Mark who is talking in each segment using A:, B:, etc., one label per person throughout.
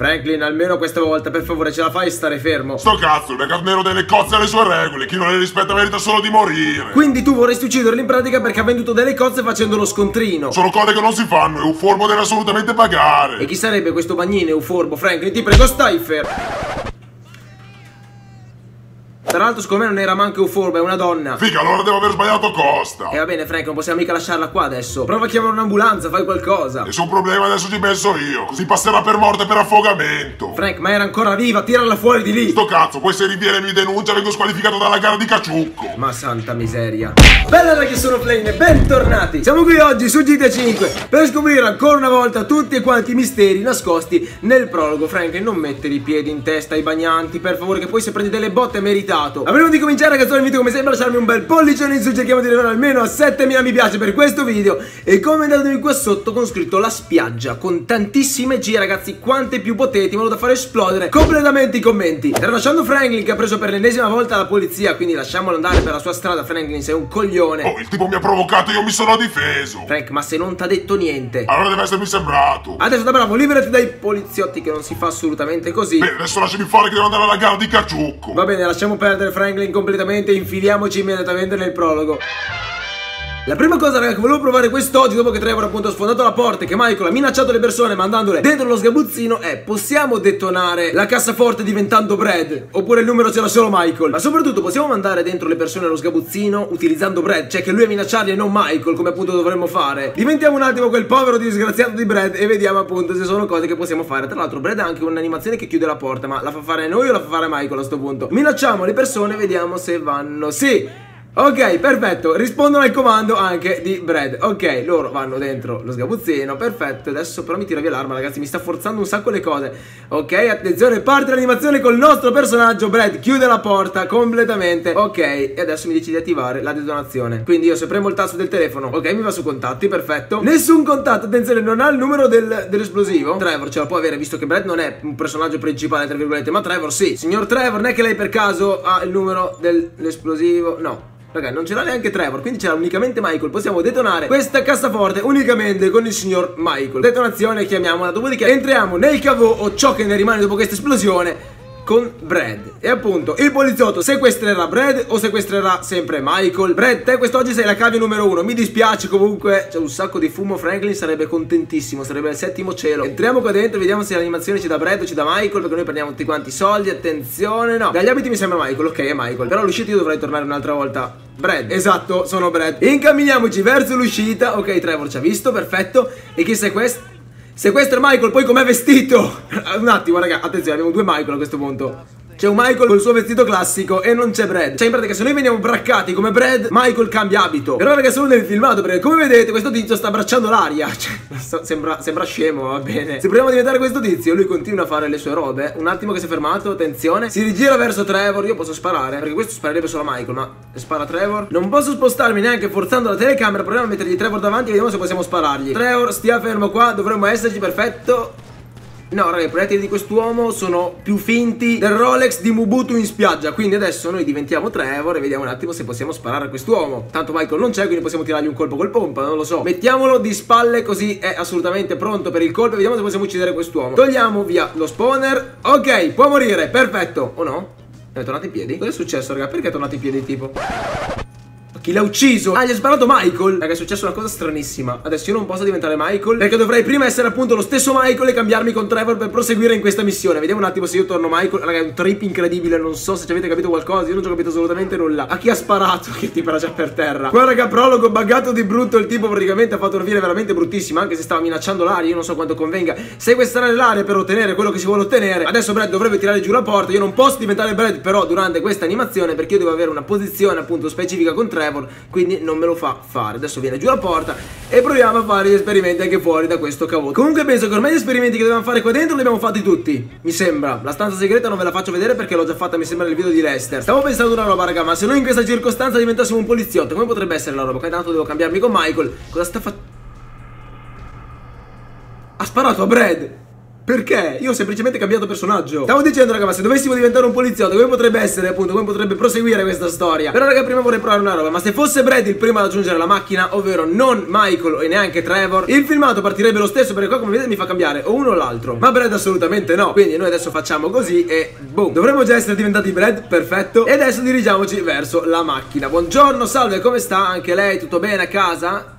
A: Franklin, almeno questa volta, per favore, ce la fai stare fermo.
B: Sto cazzo, il carnero delle cozze ha le sue regole. Chi non le rispetta merita solo di morire.
A: Quindi tu vorresti ucciderlo in pratica perché ha venduto delle cozze facendo lo scontrino.
B: Sono cose che non si fanno e un formo deve assolutamente pagare.
A: E chi sarebbe questo bagnino euforbo, Franklin? Ti prego, stai fermo. Tra l'altro, secondo me non era manco euforbo, è una donna.
B: Figa, allora devo aver sbagliato Costa.
A: E va bene, Frank, non possiamo mica lasciarla qua adesso. Prova a chiamare un'ambulanza, fai qualcosa.
B: Nessun problema, adesso ci penso io. Così passerà per morte per affogamento.
A: Frank, ma era ancora viva, tirala fuori di lì.
B: Sto cazzo, poi se riviene e mi denuncia vengo squalificato dalla gara di Caciucco.
A: Ma santa miseria. Bella ragazzi, sono Flame, bentornati. Siamo qui oggi su GTA 5 per scoprire ancora una volta tutti e quanti i misteri nascosti nel prologo. Frank, non mettere i piedi in testa ai bagnanti, per favore, che poi se prendi delle botte è meritato. Avremo di cominciare ragazzi, vi invito come sempre a lasciarmi un bel pollicione in su, cerchiamo di arrivare almeno a 7000 mi piace per questo video e commentatemi qua sotto con scritto la spiaggia con tantissime G ragazzi, quante più potete, in modo da far esplodere completamente i commenti. Tralasciando Franklin che ha preso per l'ennesima volta la polizia, quindi lasciamolo andare per la sua strada, Franklin sei un coglione.
B: Oh, il tipo mi ha provocato, io mi sono difeso.
A: Frank, ma se non t'ha detto niente.
B: Allora deve essermi sembrato.
A: Adesso da bravo, liberati dai poliziotti che non si fa assolutamente così.
B: Beh, adesso lasciami fare che devo andare alla gara di Caciucco.
A: Va bene, lasciamo perdere Franklin completamente infiliamoci immediatamente nel prologo. La prima cosa raga che volevo provare quest'oggi dopo che Trevor appunto ha sfondato la porta e che Michael ha minacciato le persone mandandole dentro lo sgabuzzino è possiamo detonare la cassaforte diventando Brad oppure il numero c'era solo Michael? Ma soprattutto possiamo mandare dentro le persone allo sgabuzzino utilizzando Brad cioè che lui è minacciarli e non Michael come appunto dovremmo fare? Diventiamo un attimo quel povero disgraziato di Brad e vediamo appunto se sono cose che possiamo fare. Tra l'altro Brad ha anche un'animazione che chiude la porta ma la fa fare noi o la fa fare Michael a sto punto? Minacciamo le persone vediamo se vanno. Sì Ok, perfetto, rispondono al comando anche di Brad. Ok, loro vanno dentro lo sgabuzzino, perfetto Adesso però mi tira via l'arma, ragazzi, mi sta forzando un sacco le cose. Ok, attenzione, parte l'animazione col nostro personaggio. Brad chiude la porta completamente. Ok, e adesso mi dice di attivare la detonazione Quindi io se premo il tasto del telefono Ok, mi va su contatti, perfetto. Nessun contatto, attenzione, non ha il numero del, dell'esplosivo. Trevor ce la può avere, visto che Brad non è un personaggio principale, tra virgolette Ma Trevor sì. Signor Trevor, non è che lei per caso ha il numero dell'esplosivo? No Raga, non ce l'ha neanche Trevor, quindi c'era unicamente Michael. Possiamo detonare questa cassaforte unicamente con il signor Michael. Detonazione, chiamiamola. Dopodiché entriamo nel cavo o ciò che ne rimane dopo questa esplosione con Brad. E appunto il poliziotto sequestrerà Brad o sequestrerà sempre Michael? Brad te quest'oggi sei la cavia numero uno. Mi dispiace comunque c'è un sacco di fumo Franklin sarebbe contentissimo Sarebbe il settimo cielo. Entriamo qua dentro vediamo se l'animazione ci dà Brad o ci dà Michael Perché noi prendiamo tutti quanti i soldi Attenzione no. Dagli abiti mi sembra Michael Ok è Michael. Però all'uscita io dovrei tornare un'altra volta. Brad, esatto, sono Brad. Incamminiamoci verso l'uscita. Ok, Trevor ci ha visto, perfetto. E chi sequestra? Sequestra Michael, poi com'è vestito? Un attimo, raga, attenzione, abbiamo due Michael a questo punto. C'è un Michael col suo vestito classico e non c'è Brad. Cioè in pratica se noi veniamo braccati come Brad Michael cambia abito. Però raga solo nel filmato perché come vedete questo tizio sta abbracciando l'aria. Cioè sembra, sembra, scemo va bene. Se proviamo a diventare questo tizio lui continua a fare le sue robe. Un attimo che si è fermato attenzione. Si rigira verso Trevor Io posso sparare perché questo sparerebbe solo a Michael Ma spara Trevor. Non posso spostarmi neanche forzando la telecamera Proviamo a mettergli Trevor davanti e vediamo se possiamo sparargli. Trevor stia fermo qua dovremmo esserci perfetto No, raga, i proiettili di quest'uomo sono più finti del Rolex di Mubutu in spiaggia. Quindi adesso noi diventiamo Trevor e vediamo un attimo se possiamo sparare a quest'uomo. Tanto Michael non c'è, quindi possiamo tirargli un colpo col pompa, non lo so. Mettiamolo di spalle così è assolutamente pronto per il colpo. Vediamo se possiamo uccidere quest'uomo. Togliamo via lo spawner. Ok, può morire, perfetto. O no? È tornato in piedi? Cosa è successo, raga? Perché è tornato in piedi tipo? Chi l'ha ucciso? Ah, gli ha sparato Michael. Raga, è successa una cosa stranissima. Adesso io non posso diventare Michael Perché dovrei prima essere appunto lo stesso Michael E cambiarmi con Trevor per proseguire in questa missione. Vediamo un attimo se io torno Michael. Raga, è un trip incredibile Non so se ci avete capito qualcosa. Io non ci ho capito assolutamente nulla. A chi ha sparato? Che tipo era già per terra. Qua raga, prologo buggato di brutto. Il tipo praticamente ha fatto una fine veramente bruttissima Anche se stava minacciando l'aria. Io non so quanto convenga Sequestrare l'aria per ottenere quello che si vuole ottenere. Adesso Brad dovrebbe tirare giù la porta. Io non posso diventare Brad però durante questa animazione Perché io devo avere una posizione appunto specifica con Trevor Quindi non me lo fa fare. Adesso viene giù la porta e proviamo a fare gli esperimenti anche fuori da questo cavolo Comunque penso che ormai gli esperimenti che dovevamo fare qua dentro li abbiamo fatti tutti Mi sembra. La stanza segreta non ve la faccio vedere perché l'ho già fatta mi sembra nel video di Lester. Stavo pensando una roba raga ma se noi in questa circostanza diventassimo un poliziotto Come potrebbe essere la roba? Che tanto devo cambiarmi con Michael. Cosa sta facendo? Ha sparato a Brad Perché? Io ho semplicemente cambiato personaggio. Stavo dicendo, raga, ma se dovessimo diventare un poliziotto, come potrebbe essere, appunto, come potrebbe proseguire questa storia? Però, raga, prima vorrei provare una roba. Ma se fosse Brad il primo ad aggiungere la macchina, ovvero non Michael e neanche Trevor, il filmato partirebbe lo stesso perché qua, come vedete, mi fa cambiare o uno o l'altro. Ma Brad assolutamente no. Quindi noi adesso facciamo così e boom. Dovremmo già essere diventati Brad, perfetto. E adesso dirigiamoci verso la macchina. Buongiorno, salve, come sta? Anche lei, tutto bene a casa?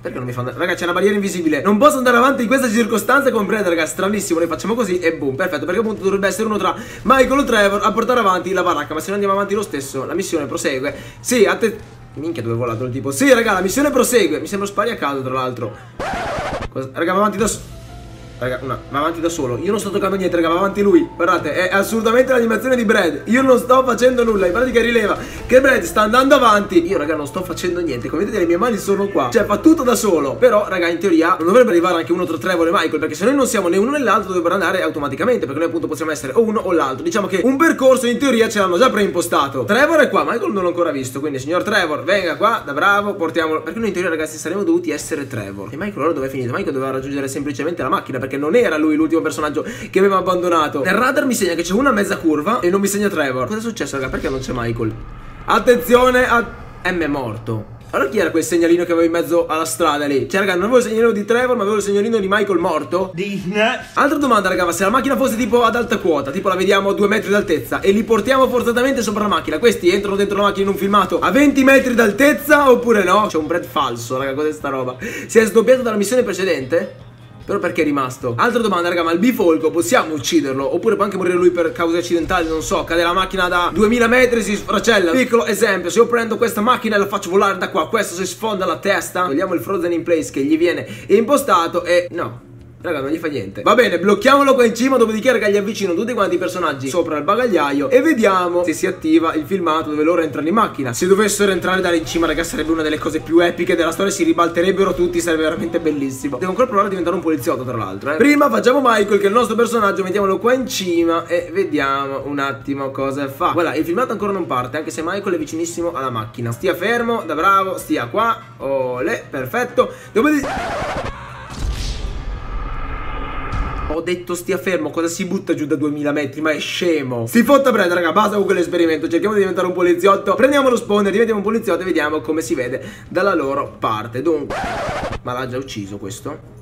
A: Perché non mi fa andare? Raga, c'è una barriera invisibile. Non posso andare avanti in questa circostanza Brad, raga. Stranissimo. Noi facciamo così e boom. Perfetto. Perché appunto dovrebbe essere uno tra Michael o Trevor a portare avanti la baracca. Ma se noi andiamo avanti lo stesso, la missione prosegue. Sì, a te. Minchia, dove è volato il tipo? Sì, raga, la missione prosegue. Mi sembra spari a caso, tra l'altro. Raga, va avanti da solo. Raga, una, va avanti da solo. Io non sto toccando niente, raga, va avanti lui. Guardate, è assolutamente l'animazione di Brad. Io non sto facendo nulla. In pratica rileva che Brad sta andando avanti. Io, raga, non sto facendo niente. Come vedete, le mie mani sono qua. Cioè, fa tutto da solo. Però, raga, in teoria non dovrebbe arrivare anche uno tra Trevor e Michael. Perché se noi non siamo né uno né l'altro, dovrebbero andare automaticamente. Perché noi, appunto, possiamo essere o uno o l'altro. Diciamo che un percorso in teoria ce l'hanno già preimpostato. Trevor è qua, Michael non l'ho ancora visto. Quindi, signor Trevor, venga qua, da bravo, portiamolo. Perché noi in teoria, ragazzi, saremmo dovuti essere Trevor. E Michael ora dove è finito? Michael doveva raggiungere semplicemente la macchina. Perché non era lui l'ultimo personaggio che aveva abbandonato. Nel radar mi segna che c'è una mezza curva e non mi segna Trevor. Cosa è successo, raga? Perché non c'è Michael? Attenzione, a... M è morto. Allora chi era quel segnalino che avevo in mezzo alla strada lì? Cioè raga non avevo il segnalino di Trevor ma avevo il segnalino di Michael morto Altra domanda raga ma se la macchina fosse tipo ad alta quota Tipo la vediamo a due metri d'altezza E li portiamo forzatamente sopra la macchina Questi entrano dentro la macchina in un filmato a 20 metri d'altezza oppure no? C'è un bread falso raga cos'è sta roba? Si è sdoppiato dalla missione precedente? Però perché è rimasto? Altra domanda, raga, ma il bifolco possiamo ucciderlo? Oppure può anche morire lui per cause accidentali, non so, cade la macchina da 2000 metri, si sfracella. Piccolo esempio, se io prendo questa macchina e la faccio volare da qua, questo si sfonda la testa, togliamo il frozen in place che gli viene impostato e no, Raga non gli fa niente. Va bene blocchiamolo qua in cima Dopodiché raga gli avvicino tutti quanti i personaggi Sopra il bagagliaio E vediamo se si attiva il filmato Dove loro entrano in macchina. Se dovessero entrare da lì in cima raga Sarebbe una delle cose più epiche della storia Si ribalterebbero tutti Sarebbe veramente bellissimo. Devo ancora provare a diventare un poliziotto tra l'altro eh. Prima facciamo Michael Che è il nostro personaggio Mettiamolo qua in cima E vediamo un attimo cosa fa. Voilà il filmato ancora non parte Anche se Michael è vicinissimo alla macchina. Stia fermo Da bravo Stia qua. Ole Perfetto. Dopodiché ho detto stia fermo, cosa si butta giù da 2000 metri? Ma è scemo. Si fotta prendere, raga, basta con quell'esperimento. Cerchiamo di diventare un poliziotto. Prendiamo lo spawner, diventiamo un poliziotto e vediamo come si vede dalla loro parte. Dunque, ma l'ha già ucciso questo?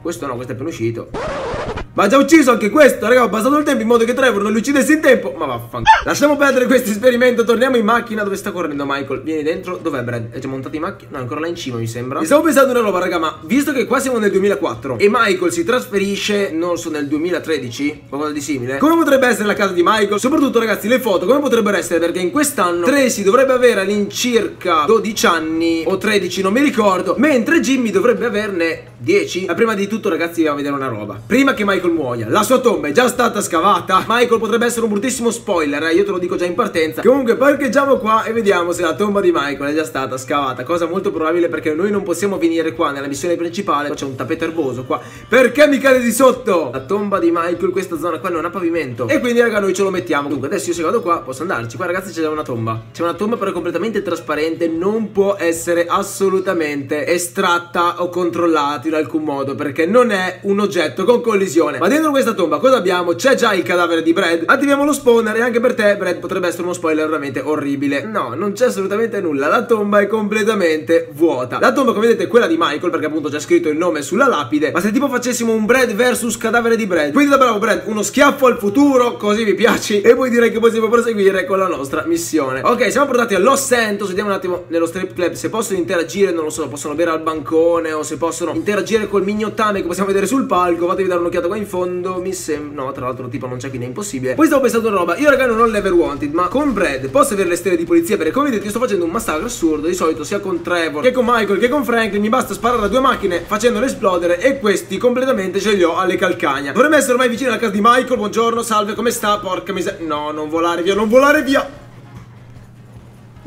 A: Questo no, questo è appena uscito. Ma già ucciso anche questo, raga, ho passato il tempo in modo che Trevor non li uccidesse in tempo Ma vaffanculo Lasciamo perdere questo esperimento, torniamo in macchina Dove sta correndo Michael? Vieni dentro, dov'è Brad? È già montato in macchina? No, ancora là in cima mi sembra Mi stavo pensando una roba, raga, ma visto che qua siamo nel 2004 E Michael si trasferisce, non so, nel 2013 Qualcosa di simile Come potrebbe essere la casa di Michael? Soprattutto, ragazzi, le foto come potrebbero essere? Perché in quest'anno Tracy dovrebbe avere all'incirca 12 anni O 13, non mi ricordo Mentre Jimmy dovrebbe averne 10 Ma prima di tutto, ragazzi, andiamo a vedere una roba Prima che Michael muoia, la sua tomba è già stata scavata. Michael potrebbe essere un bruttissimo spoiler eh? Io te lo dico già in partenza. Comunque parcheggiamo qua e vediamo se la tomba di Michael è già stata scavata. Cosa molto probabile perché noi non possiamo venire qua nella missione principale. C'è un tappeto erboso qua. Perché mi cade di sotto? La tomba di Michael, questa zona qua non ha pavimento. E quindi raga noi ce lo mettiamo. Dunque adesso io se vado qua posso andarci. Qua ragazzi c'è già una tomba. C'è una tomba però completamente trasparente. Non può essere assolutamente estratta o controllata in alcun modo Perché non è un oggetto con collisione Ma dentro questa tomba cosa abbiamo? C'è già il cadavere di Brad? Attiviamo lo spawner e anche per te Brad potrebbe essere uno spoiler veramente orribile. No, non c'è assolutamente nulla. La tomba è completamente vuota. La tomba come vedete è quella di Michael perché appunto c'è scritto il nome sulla lapide. Ma se tipo facessimo un Brad versus cadavere di Brad? Quindi da bravo Brad, uno schiaffo al futuro Così vi piaci? E poi direi che possiamo proseguire con la nostra missione. Ok, siamo portati a Los Santos. Vediamo un attimo nello strip club se possono interagire Non lo so, possono bere al bancone O se possono interagire col mignottame che possiamo vedere sul palco. Fatevi dare un'occhiata qua in fondo Mi sembra... No, tra l'altro tipo non c'è quindi è impossibile. Poi stavo pensando una roba. Io raga non ho l'ever wanted Ma con Brad posso avere le stelle di polizia? Perché come vedete io sto facendo un massacro assurdo Di solito sia con Trevor che con Michael che con Franklin Mi basta sparare a due macchine facendole esplodere E questi completamente ce li ho alle calcagna. Dovremmo essere ormai vicini alla casa di Michael Buongiorno, salve, come sta? Porca miseria No, non volare via, non volare via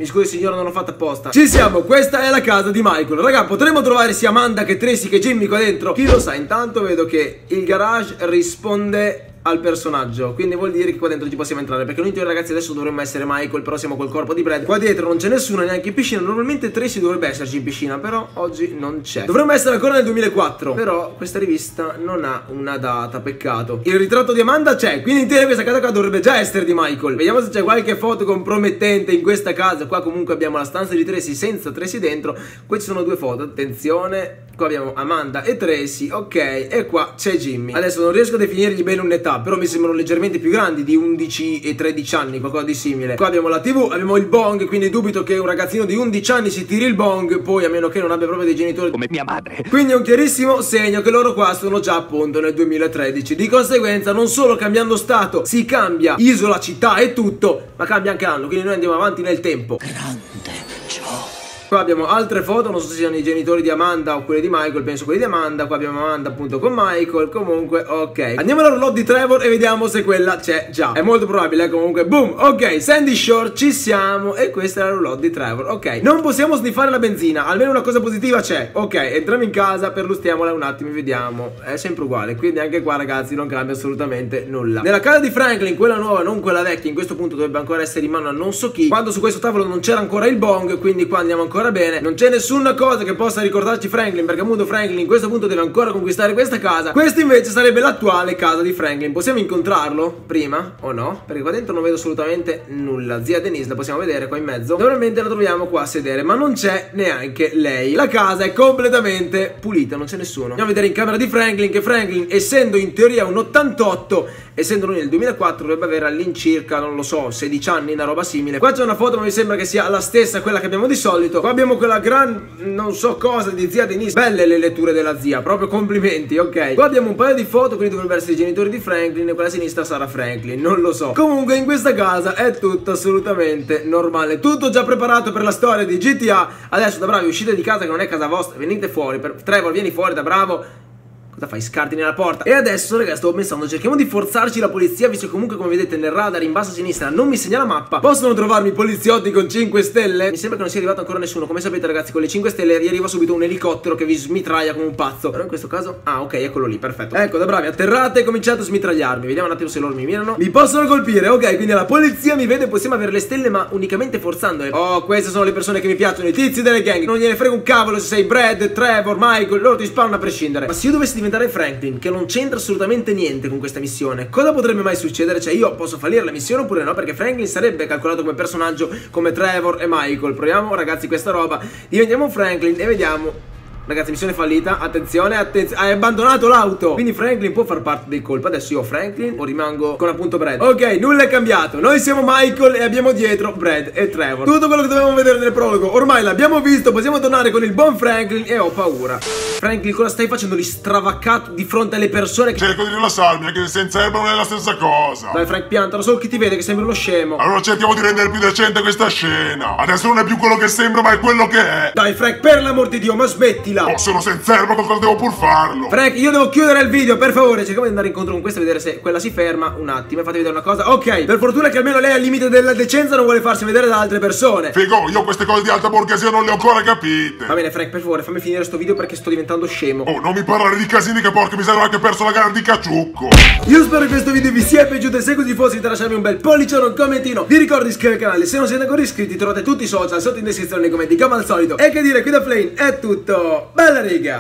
A: mi scusi signora non l'ho fatta apposta. Ci siamo, questa è la casa di Michael. Raga, potremmo trovare sia Amanda che Tracy che Jimmy qua dentro? Chi lo sa, intanto vedo che il garage risponde al personaggio. Quindi vuol dire che qua dentro ci possiamo entrare Perché noi ragazzi adesso dovremmo essere Michael Però siamo col corpo di Brad. Qua dietro non c'è nessuno neanche in piscina. Normalmente Tracy dovrebbe esserci in piscina Però oggi non c'è. Dovremmo essere ancora nel 2004 Però questa rivista non ha una data Peccato. Il ritratto di Amanda c'è Quindi in teoria questa casa qua dovrebbe già essere di Michael. Vediamo se c'è qualche foto compromettente in questa casa. Qua comunque abbiamo la stanza di Tracy senza Tracy dentro. Ci sono due foto Attenzione. Qua abbiamo Amanda e Tracy Ok. E qua c'è Jimmy. Adesso non riesco a definirgli bene un'età Però mi sembrano leggermente più grandi di 11 e 13 anni Qualcosa di simile. Qua abbiamo la tv Abbiamo il bong Quindi dubito che un ragazzino di 11 anni si tiri il bong Poi a meno che non abbia proprio dei genitori.
C: Come mia madre.
A: quindi è un chiarissimo segno che loro qua sono già appunto nel 2013 Di conseguenza non solo cambiando stato si cambia isola, città e tutto Ma cambia anche l'anno, quindi noi andiamo avanti nel tempo Qua abbiamo altre foto, non so se siano i genitori di Amanda o quelli di Michael, penso quelli di Amanda. Qua abbiamo Amanda appunto con Michael, comunque ok. Andiamo alla roulotte di Trevor e vediamo se quella c'è già. È molto probabile, comunque. Boom, ok, Sandy Shore, ci siamo. E questa è la roulotte di Trevor, ok. Non possiamo sniffare la benzina, almeno una cosa positiva c'è. Ok, entriamo in casa, perlustiamola un attimo e vediamo. È sempre uguale, quindi anche qua ragazzi non cambia assolutamente nulla. Nella casa di Franklin, quella nuova, non quella vecchia, in questo punto dovrebbe ancora essere in mano a non so chi. Quando su questo tavolo non c'era ancora il bong, quindi qua andiamo ancora bene. Non c'è nessuna cosa che possa ricordarci Franklin, perché appunto Franklin in questo punto deve ancora conquistare questa casa. Questa invece sarebbe l'attuale casa di Franklin. Possiamo incontrarlo prima o no? Perché qua dentro non vedo assolutamente nulla. Zia Denise la possiamo vedere qua in mezzo. Normalmente la troviamo qua a sedere, ma non c'è neanche lei. La casa è completamente pulita, non c'è nessuno. Andiamo a vedere in camera di Franklin che Franklin, essendo in teoria un 88, essendo lui nel 2004, dovrebbe avere all'incirca, non lo so, 16 anni, una roba simile. Qua c'è una foto, ma mi sembra che sia la stessa quella che abbiamo di solito. Qua abbiamo quella gran, non so cosa, di zia Denise. Belle le letture della zia, proprio complimenti, ok. Qua abbiamo un paio di foto, quindi dovrebbero essere i genitori di Franklin e quella a sinistra sarà Franklin, non lo so. Comunque in questa casa è tutto assolutamente normale. Tutto già preparato per la storia di GTA. Adesso da bravi uscite di casa che non è casa vostra, venite fuori. Per... Trevor, vieni fuori da bravo. Cosa fai? Scarti nella porta. E adesso, ragazzi, stavo pensando, cerchiamo di forzarci la polizia, visto che comunque, come vedete, nel radar in basso a sinistra non mi segna la mappa. Possono trovarmi poliziotti con 5 stelle? Mi sembra che non sia arrivato ancora nessuno. Come sapete, ragazzi, con le 5 stelle vi arriva subito un elicottero che vi smitraglia come un pazzo. Però in questo caso... Ah, ok, eccolo lì, perfetto. Ecco, da bravi, atterrate e cominciate a smitragliarmi. Vediamo un attimo se loro mi mirano. Mi possono colpire, ok, quindi la polizia mi vede, possiamo avere le stelle, ma unicamente forzandole. Oh, queste sono le persone che mi piacciono, i tizi delle gang. Non gliene frega un cavolo se sei Brad, Trevor, Michael, loro ti spawnano a prescindere. Ma se io dovessi diventare Franklin, che non c'entra assolutamente niente con questa missione. Cosa potrebbe mai succedere? Cioè io posso fallire la missione oppure no? Perché Franklin sarebbe calcolato come personaggio come Trevor e Michael. Proviamo ragazzi questa roba. Diventiamo Franklin e vediamo Ragazzi, missione fallita. Attenzione, attenzione. Hai abbandonato l'auto. Quindi Franklin può far parte dei colpi. Adesso io ho Franklin o rimango con appunto Brad. Ok, nulla è cambiato. Noi siamo Michael e abbiamo dietro Brad e Trevor. Tutto quello che dovevamo vedere nel prologo. Ormai l'abbiamo visto. Possiamo tornare con il buon Franklin e ho paura. Franklin, cosa stai facendo lì stravaccato di fronte alle persone che...
B: Cerco di rilassarmi, anche se senza erba non è la stessa cosa.
A: Dai Frank, piantalo, solo chi ti vede che sembra uno scemo.
B: Allora cerchiamo di rendere più decente questa scena. Adesso non è più quello che sembra, ma è quello che è.
A: Dai Frank, per l'amor di Dio, ma smettila.
B: Oh, sono senza erba, qualcosa devo pur farlo.
A: Frank, io devo chiudere il video, per favore. Cerchiamo di andare incontro con questa e vedere se quella si ferma. Un attimo, fate vedere una cosa. Ok, per fortuna che almeno lei al limite della decenza non vuole farsi vedere da altre persone.
B: Figo, io queste cose di alta borghesia non le ho ancora capite.
A: Va bene, Frank, per favore, fammi finire sto video perché sto diventando scemo.
B: Oh, non mi parlare di casini che porca miseria ho anche perso la gara di cacciucco.
A: Io spero che questo video vi sia piaciuto e se così fosse dite lasciarmi un bel pollice o un commentino. Vi ricordo di iscrivervi al canale, se non siete ancora iscritti trovate tutti i social sotto in descrizione nei commenti come al solito. E che dire, qui da Flame è tutto. Bella riga!